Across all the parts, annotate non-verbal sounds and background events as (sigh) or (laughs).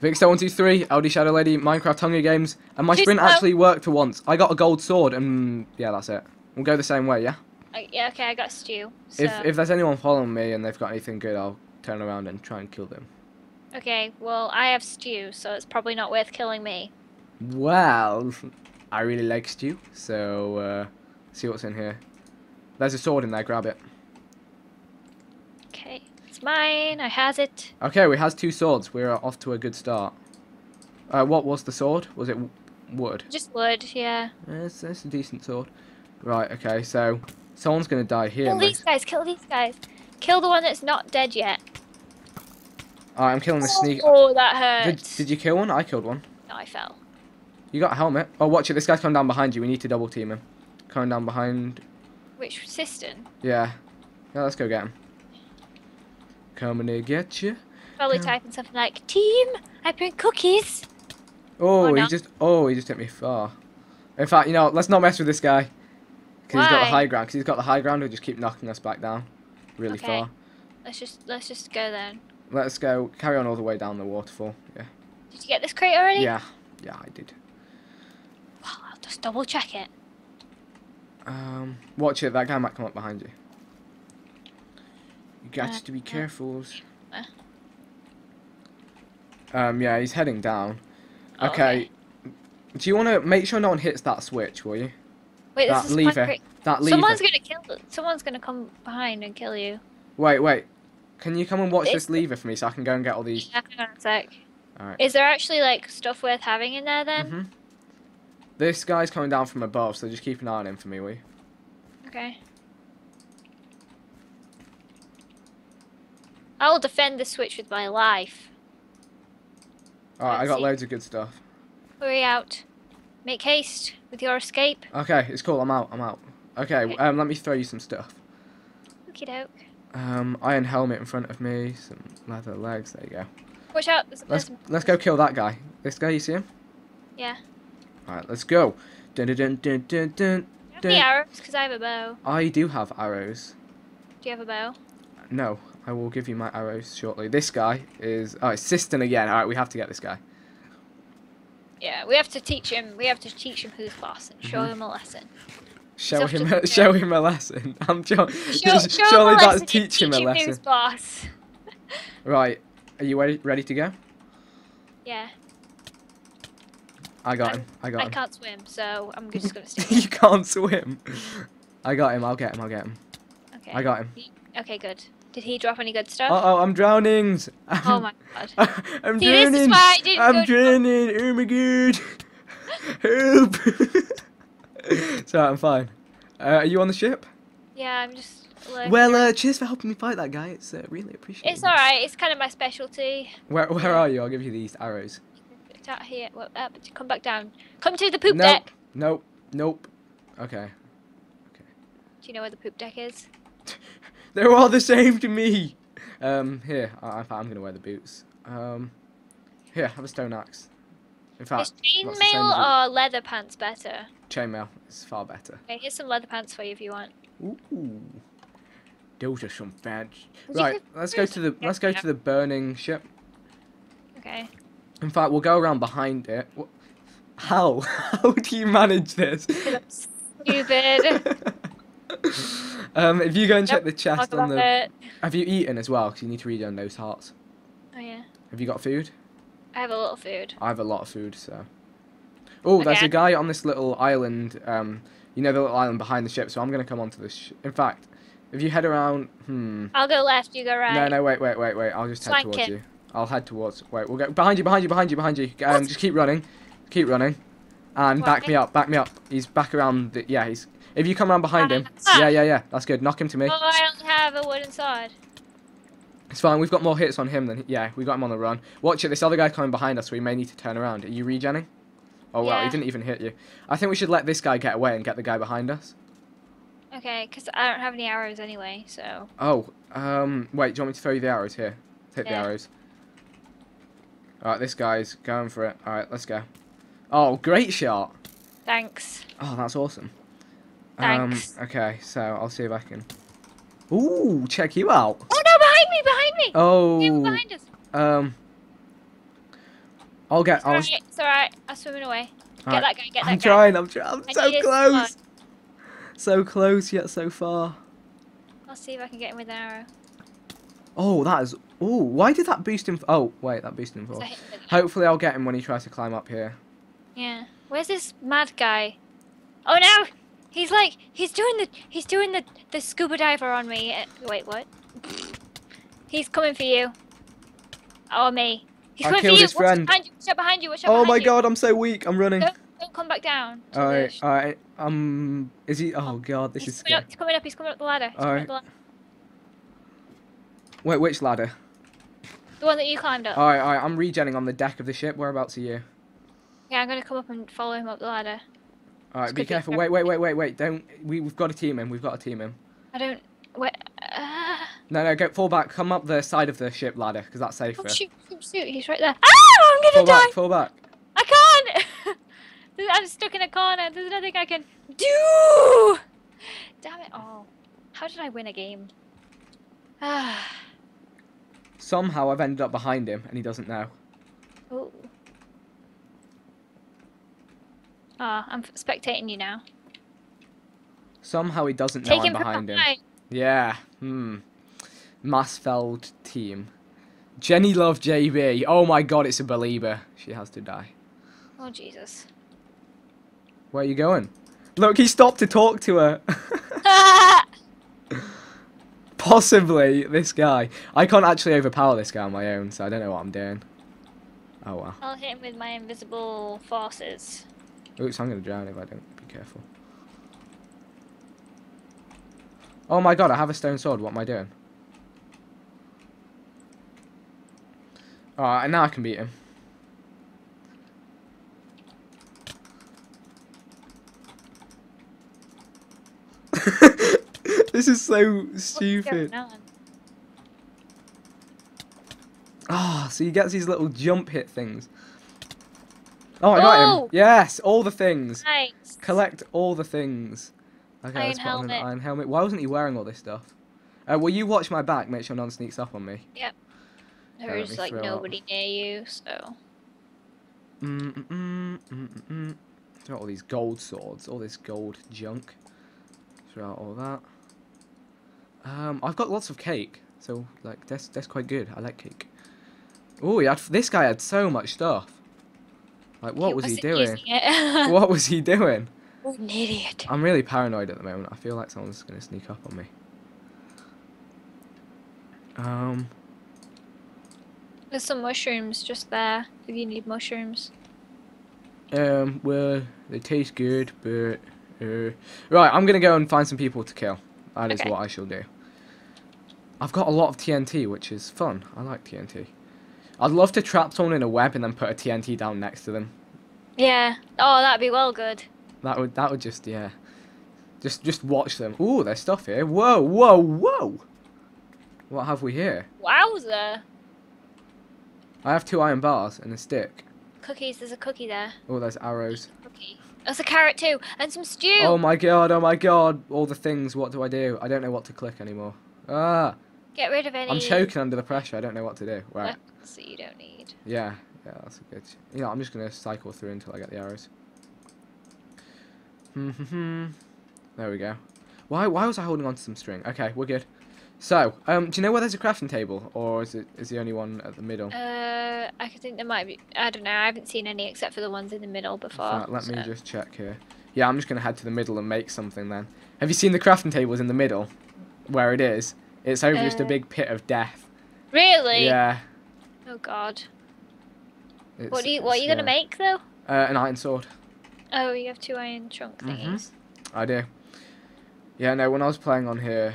Vikkstar123, LD Shadow Lady, Minecraft Hunger Games, and my Too sprint slow. actually worked for once. I got a gold sword, and yeah, that's it. We'll go the same way, yeah? Uh, yeah, okay, I got stew. So, If, if there's anyone following me and they've got anything good, I'll turn around and try and kill them. okay, well, I have stew, so it's probably not worth killing me. Well, (laughs) I really like stew, so uh, see what's in here. There's a sword in there, grab it. Okay, it's mine. I has it. Okay, we has two swords. We're off to a good start. Uh, what was the sword? Was it wood? Just wood, yeah. Eh, It's, it's a decent sword. Right, okay, so someone's gonna die here. Kill these guys. Kill these guys. Kill the one that's not dead yet. Alright, I'm killing the sneak. Oh, that Did, hurt. did you kill one? I killed one. No, I fell. You got a helmet. Oh, watch it. This guy's coming down behind you. We need to double team him. Coming down behind. Which cistern? Yeah. Yeah, let's go get him. Coming to get you. Probably typing something like, Team, I bring cookies. Oh, Oh, he just. Oh, he just hit me far. In fact, you know, let's not mess with this guy. Because he's got the high ground. Because he's got the high ground. He'll just keep knocking us back down. Really Okay. far. Let's just let's just go then. Let's go. Carry on all the way down the waterfall. Yeah. Did you get this crate already? Yeah. Yeah, I did. Well, I'll just double check it. Um, watch it. That guy might come up behind you. You got Uh, to be uh, careful. uh. Um, yeah, he's heading down. Oh, Okay. Do you want to make sure no one hits that switch, will you? Wait, that this is lever. concrete. That lever. Someone's gonna kill. Someone's gonna come behind and kill you. Wait, wait. Can you come and watch It's- this lever for me so I can go and get all these? Yeah, Hang on a sec. Alright. Is there actually like stuff worth having in there then? Mhm. This guy's coming down from above, so just keep an eye on him for me, will you? Okay. I will defend the switch with my life. Alright, I got see. loads of good stuff. Hurry out. Make haste with your escape. Okay, it's cool. I'm out. I'm out. Okay, Okay. um, let me throw you some stuff. Okie doke. Um, iron helmet in front of me, some leather legs. There you go. Watch out. There's a Let's person. let's go kill that guy. This guy, you see him? Yeah. All right, let's go. Dun dun dun dun dun. dun. Do you have any arrows? Because I have a bow. I do have arrows. Do you have a bow? No, I will give you my arrows shortly. This guy is oh, it's Siston again. All right, we have to get this guy. Yeah, we have to teach him. We have to teach him who's boss and show Mhm. him a lesson. Show him, a, show him a lesson. I'm sure. Show, show surely him a that's teach him a who's lesson. boss. (laughs) Right, are you ready? Ready to go? Yeah, I got I'm- him. I got I him. I can't swim, so I'm (laughs) just gonna stay. you can't swim. (laughs) I got him. I'll get him. I'll get him. Okay. I got him. Okay, good. Did he drop any good stuff? Uh oh, I'm drowning. oh my god. (laughs) I'm (laughs) See, this is why I didn't I'm drowning. Oh my god. (laughs) Help. so I'm fine. Uh, are you on the ship? Yeah, I'm just. lurking Well, uh, cheers for helping me fight that guy. It's uh, really appreciated. it's alright. It's kind of my specialty. Where Where are you? I'll give you these arrows. It's out here. Well, but come back down. Come to the poop Nope. deck. Nope. Nope. Okay. Okay. Do you know where the poop deck is? They're all the same to me. Um, here. I, I'm gonna wear the boots. Um, here, have a stone axe. In fact, same chainmail or leather pants better? chainmail is far better. Okay, here's some leather pants for you if you want. Ooh. Those are some fancy. Right, let's go to the let's go to the burning ship. Okay. In fact, we'll go around behind it. How? (laughs) How do you manage this? Stupid. (laughs) um, if you go and check Nope, the chest on the. it. Have you eaten as well? Because you need to read on those hearts. Oh yeah. Have you got food? I have a little food. I have a lot of food, so. Oh, there's a guy on this little island. Um, you know the little island behind the ship. So I'm gonna come onto this. In fact, if you head around, hmm. I'll go left. You go right. No, no, wait, wait, wait, wait. I'll just head Flank towards him. you. I'll head towards. Wait, we'll go behind you, behind you, behind you, behind you. Um, just keep running, keep running, and back Why? me up, back me up. He's back around. The, yeah, he's. If you come around behind him, Ah. yeah, yeah, yeah. That's good. Knock him to me. Oh, I only have a wooden sword. It's fine. We've got more hits on him than yeah. We got him on the run. Watch it. This other guy coming behind us. We may need to turn around. Are you regenning? Oh well, he didn't even hit you. I think we should let this guy get away and get the guy behind us. Okay, because I don't have any arrows anyway, so. Oh, um, wait. Do you want me to throw you the arrows here? Take the arrows. All right, this guy's going for it. All right, let's go. Oh, great shot. Thanks. Oh, that's awesome. Thanks. Um, okay, so I'll see if I can. Ooh, check you out. Oh no, behind me, behind me! Oh, behind us. um, I'll get. It's I'll. It's alright. I'm swimming away. Get Alright. that guy. Get that I'm guy. trying. I'm trying. I'm I so close. So close yet so far. I'll see if I can get him with an arrow. Oh, that is. Oh, why did that boost him? Oh, wait, that boosted him for. I hit him with an arrow. Hopefully, I'll get him when he tries to climb up here. Yeah. Where's this mad guy? Oh no! He's like he's doing the he's doing the the scuba diver on me. Uh, wait, what? He's coming for you. Oh me. He's I coming for you. his friend. behind you. Behind you. Oh behind my you. god, I'm so weak. I'm running. Don't, don't come back down. Alright, alright. Um, is he? Oh god, this he's is coming up. scary. He's coming up. He's coming up the ladder. Alright. up. Wait, which ladder? the one that you climbed up. Alright, alright. I'm regenning on the deck of the ship. Whereabouts are you? Yeah, I'm gonna come up and follow him up the ladder. Alright, be careful. Wait, wait, wait, wait, wait. Don't. We, we've got a team in. We've got a team in. I don't. Wait. Uh, No, no, go fall back. Come up the side of the ship ladder because that's safer. oh shoot! Shoot! Shoot! He's right there. Ah! I'm gonna fall die. back. Fall back. I can't! (laughs) I'm stuck in a corner. There's nothing I can do! Damn it all. How did I win a game? Ah. (sighs) Somehow I've ended up behind him and he doesn't know. Ooh. Ah, I'm spectating you now. Somehow he doesn't know Take I'm him behind him. behind. Yeah. Hmm. Massfeld team. Jenny Loves JB. Oh my god, it's a believer. She has to die. Oh, Jesus. Where are you going? Look, he stopped to talk to her. (laughs) (laughs) Possibly this guy. I can't actually overpower this guy on my own, so I don't know what I'm doing. Oh well. I'll hit him with my invisible forces. Oops, I'm gonna drown if I don't be careful. Oh my god, I have a stone sword. What am I doing? Alright, and now I can beat him. (laughs) this is so stupid. going? Ah, so he gets these little jump hit things. Oh, I got Oh! him. Yes, all the things. Nice. Collect all the things. Okay, Iron let's put on an helmet. iron helmet. Why wasn't he wearing all this stuff? Uh, will you watch my back? Make sure none sneaks up on me. Yep. There's me like throw up. nobody near you, so. Mm mm mm mm mm. Throw out all these gold swords, all this gold junk. Throw out all that. Um, I've got lots of cake, so like that's that's quite good. I like cake. Oh, had this guy had so much stuff. Like, what was he doing? (laughs) what was he doing? What an idiot. I'm really paranoid at the moment. I feel like someone's gonna sneak up on me. Um, There's some mushrooms just there if you need mushrooms. um, well, they taste good, but uh, right. I'm gonna go and find some people to kill. That is Okay. what I shall do. I've got a lot of TNT, which is fun. I like TNT. I'd love to trap someone in a web and then put a TNT down next to them. Yeah. Oh, that'd be well good. That would that would just yeah, just just watch them. Ooh, there's stuff here. Whoa, whoa, whoa! What have we here? Wowzer. I have two iron bars and a stick. Cookies. There's a cookie there. Oh, there's arrows. Cookie. There's a carrot too, and some stew. Oh my god, oh my god. All the things, what do I do? I don't know what to click anymore. Ah, Get rid of any. I'm choking under the pressure. I don't know what to do. Right. that you don't need. Yeah, yeah, that's a good. You know, I'm just going to cycle through until I get the arrows. (laughs) there we go. Why, why was I holding on to some string? Okay, we're good. So, um, do you know where there's a crafting table? Or is it is the only one at the middle? Uh, I could think there might be. I don't know. I haven't seen any except for the ones in the middle before. fact, let me just check here. Yeah, I'm just going to head to the middle and make something then. Have you seen the crafting tables in the middle? Where it is? It's over just a Uh, big pit of death. Really? Yeah. Oh God. It's, What do you What are you gonna uh, make though? Uh, an iron sword. Oh, you have two iron trunk Mhm. I do. Yeah, no, when I was playing on here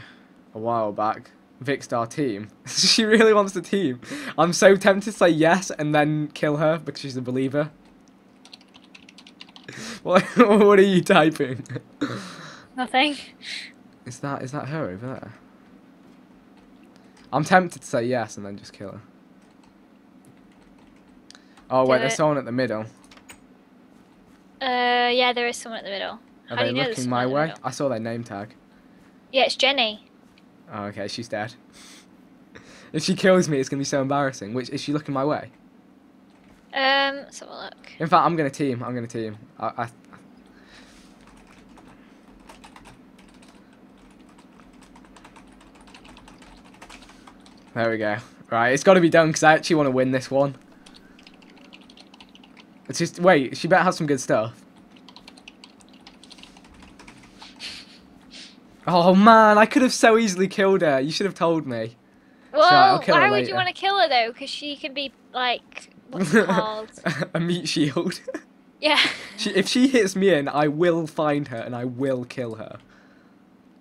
a while back, Vikkstar team, (laughs) she really wants the team. I'm so tempted to say yes and then kill her because she's a believer. (laughs) what, (laughs) what are you typing? Nothing. Is that is that her over there? I'm tempted to say yes and then just kill her. Oh wait, Do there's someone at the middle. Uh, yeah, there is someone at the middle. Are How they you know there's looking my way? at the middle? I saw their name tag. Yeah, it's Jenny. Oh, okay, she's dead. (laughs) if she kills me, it's gonna be so embarrassing. Which is she looking my way? Um, let's have a look. In fact, I'm gonna team. I'm gonna team. I, I There we go. Right, it's got to be done because I actually want to win this one. It's just wait. She better have some good stuff. Oh man, I could have so easily killed her. You should have told me. Well, her why would you want to kill her though? Because she can be like, what's it called? (laughs) a meat shield. (laughs) yeah, she, if she hits me in, I will find her and I will kill her.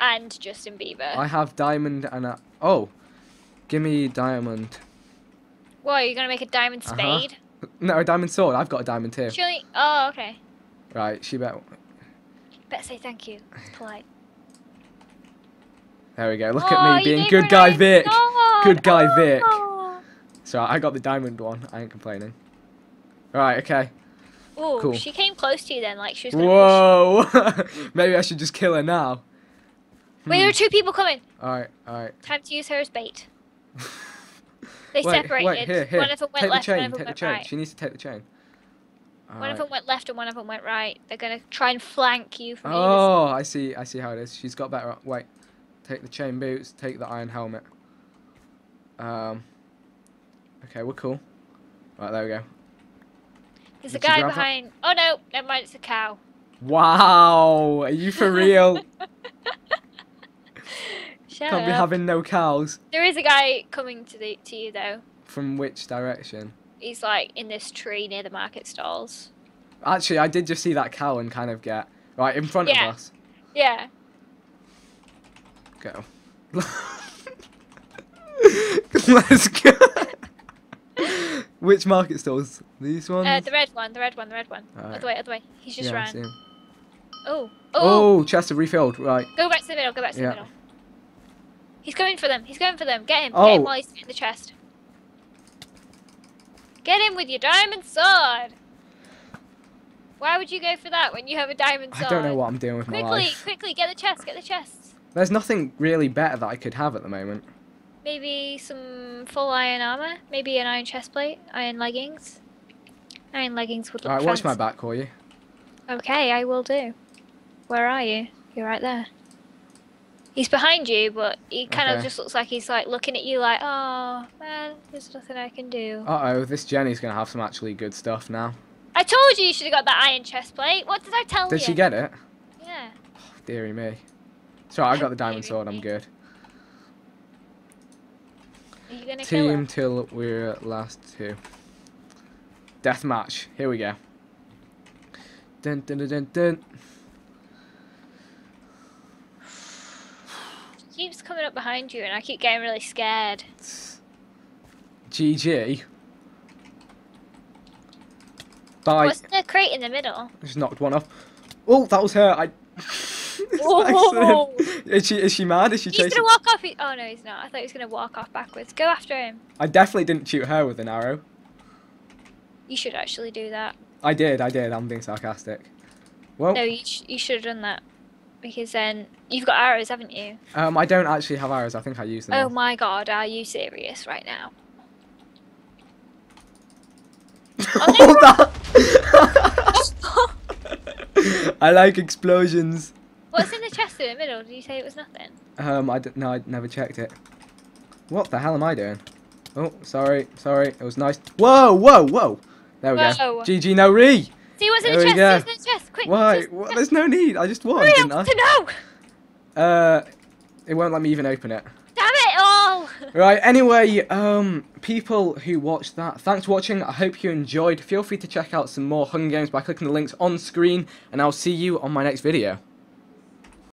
and Justin Bieber. I have diamond and a oh, give me diamond. What, are you gonna make a diamond Uh-huh. spade? (laughs) No, a diamond sword. I've got a diamond too. Only. Oh, okay. Right, she better. Better say thank you. It's polite. There we go. Look Oh, at me being good guy Vic. sword. Good guy Vic. So I got the diamond one. I ain't complaining. Right, okay. Ooh, Cool. she came close to you then, like she was gonna. Whoa! (laughs) Maybe I should just kill her now. Wait, there are two people coming. Alright, alright. Time to use her as bait. They Wait, separated. wait, here, here. One of them went take left, the chain, one of them went right. She needs to take the chain. One Alright. of them went left and one of them went right. They're gonna try and flank you from Oh, I see. I see how it is. She's got better. Wait, take the chain boots. Take the iron helmet. Um. Okay, we're cool. Right, there we go. There's a Did you guy grab that? behind. Oh no, never mind. It's a cow. Wow, are you for real? (laughs) Shut Can't be having no cows. There is a guy coming to the to you though. From which direction? He's like in this tree near the market stalls. Actually, I did just see that cow and kind of get right in front Yeah. of us. Yeah. Go. (laughs) Let's go. Which market stalls? These ones? Uh, the red one. The red one. The red one. Alright. Other way. Other way. He's just yeah, ran. Oh. Oh. Oh, chest of refilled. Right. Go back to the middle. Go back to Yeah. the middle. He's going for them. He's going for them. Get him. Get oh. him Oh. while he's in the chest. Get him with your diamond sword. Why would you go for that when you have a diamond sword? I don't know what I'm doing with my Quickly, life. quickly, quickly, get the chest. Get the chest. There's nothing really better that I could have at the moment. Maybe some full iron armor. Maybe an iron chest plate. Iron leggings. Iron leggings would look Alright, watch my back, will you? Okay, I will do. Where are you? You're right there. He's behind you, but he kind of just looks like he's like looking at you like, oh man, there's nothing I can do. Uh oh, this Jenny's gonna have some actually good stuff now. I told you you should have got that iron chest plate. What did I tell you? Did she get it? Yeah. Dearie me. Sorry, I got the (laughs) diamond sword, I'm good. Are you gonna Team till we're last two. Death match. Here we go. Dun dun dun dun dun. Keeps coming up behind you, and I keep getting really scared. GG. Bye. What's the crate in the middle? Just knocked one off. Oh, that was her. I. (laughs) Whoa. Is she is she mad? Is she He's chasing? gonna walk off. He- oh no, he's not. I thought he was gonna walk off backwards. Go after him. I definitely didn't shoot her with an arrow. You should actually do that. I did. I did. I'm being sarcastic. Well, No, you, sh- you should have done that. Because then you've got arrows, haven't you? um, I don't actually have arrows. I think I use them. Oh all. my god, are you serious right now? (laughs) Hold that. (laughs) (laughs) I like explosions. What's in the chest in the middle? Did you say it was nothing? Um, I d- no, I never checked it. What the hell am I doing? Oh, sorry, sorry. It was nice. Whoa, whoa, whoa. There we Whoa. go. GG, no re. See what's in There the chest? Go. See what's in the chest? Quick! Why? just-? There's no need. I just won, didn't I? to know! Uh, it won't let me even open it. Damn it all! Right, anyway, um, people who watched that, thanks for watching. I hope you enjoyed. Feel free to check out some more Hunger Games by clicking the links on screen, and I'll see you on my next video.